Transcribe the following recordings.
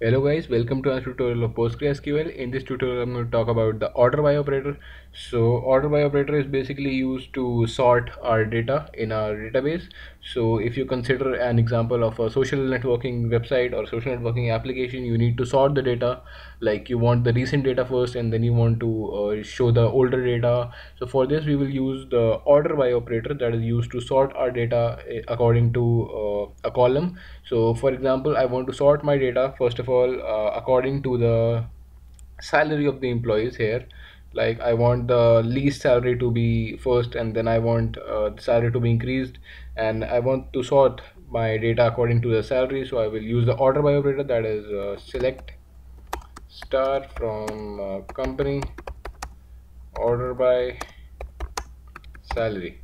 Hello guys, welcome to our tutorial of PostgreSQL. In this tutorial, I'm going to talk about the order by operator. So order by operator is basically used to sort our data in our database. So if you consider an example of a social networking website or social networking application, you need to sort the data. Like you want the recent data first and then you want to uh, show the older data. So for this, we will use the order by operator that is used to sort our data eh, according to uh, a column. So for example, I want to sort my data first of of all uh, according to the salary of the employees here like I want the least salary to be first and then I want uh, the salary to be increased and I want to sort my data according to the salary so I will use the order by operator that is uh, select star from uh, company order by salary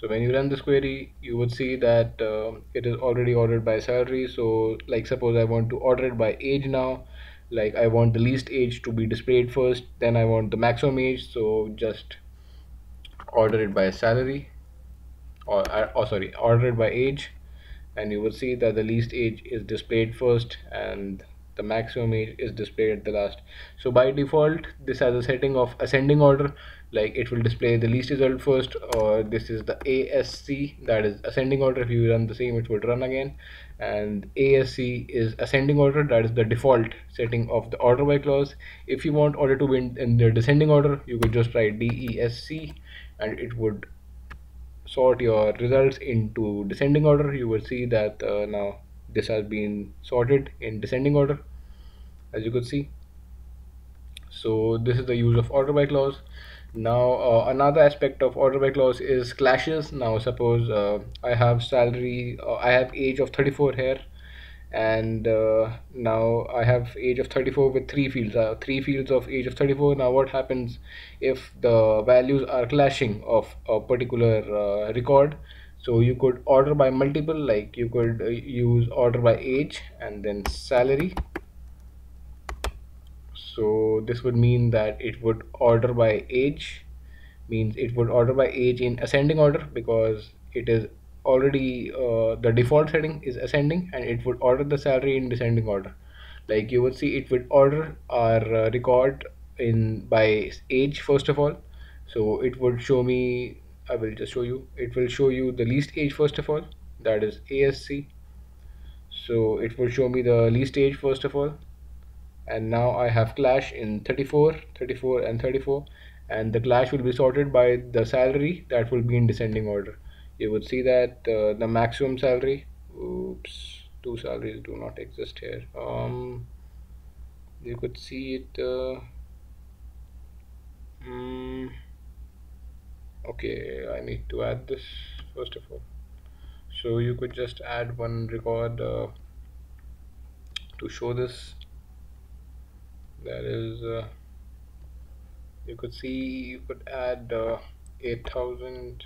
so when you run this query you would see that uh, it is already ordered by salary. So like suppose I want to order it by age now. Like I want the least age to be displayed first then I want the maximum age. So just order it by salary or uh, oh sorry order it by age. And you will see that the least age is displayed first and the maximum age is displayed at the last. So by default this has a setting of ascending order like it will display the least result first or this is the ASC that is ascending order. If you run the same it would run again. And ASC is ascending order that is the default setting of the order by clause. If you want order to be in, the descending order you could just write DESC and it would sort your results into descending order. You will see that uh, now this has been sorted in descending order as you could see. So this is the use of order by clause. Now uh, another aspect of order by clause is clashes. Now suppose uh, i have salary uh, i have age of 34 here and uh, now i have age of 34 with three fields. Uh, three fields of age of 34 now what happens if the values are clashing of a particular uh, record? So you could order by multiple like you could use order by age and then salary so this would mean that it would order by age means it would order by age in ascending order because it is already uh, the default setting is ascending and it would order the salary in descending order. Like you would see it would order our uh, record in by age first of all. So it would show me I will just show you it will show you the least age first of all that is ASC so it will show me the least age first of all and now I have clash in 34 34 and 34 and the clash will be sorted by the salary that will be in descending order. You would see that uh, the maximum salary oops two salaries do not exist here. Um you could see it uh, mm, okay I need to add this first of all. So you could just add one record uh, to show this that is uh, you could see you could add uh, 8000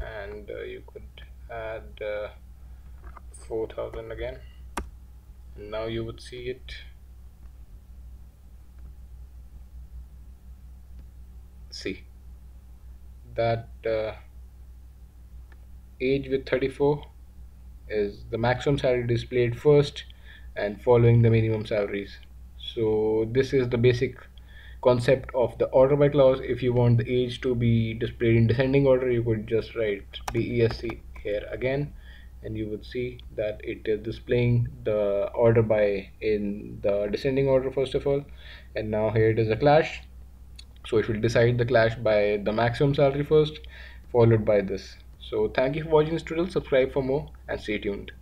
and uh, you could add uh, 4000 again. And now you would see it. See that uh, age with 34 is the maximum salary displayed first and following the minimum salaries so this is the basic concept of the order by clause. If you want the age to be displayed in descending order you could just write DESC here again and you would see that it is displaying the order by in the descending order first of all and now here it is a clash. So it will decide the clash by the maximum salary first followed by this. So thank you for watching this tutorial. Subscribe for more and stay tuned